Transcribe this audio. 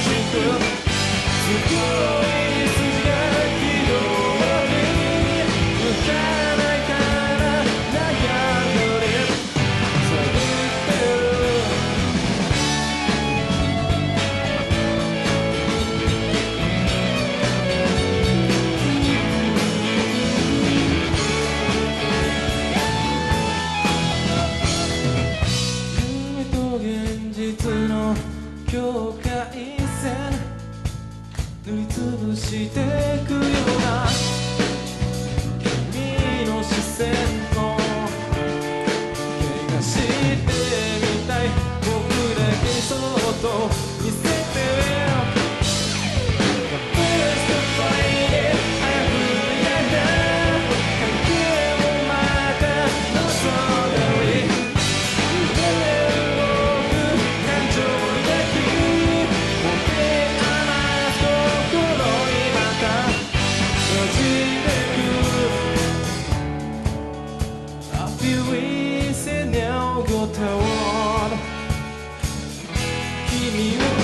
aşıkım Sıkıyorum してくような you.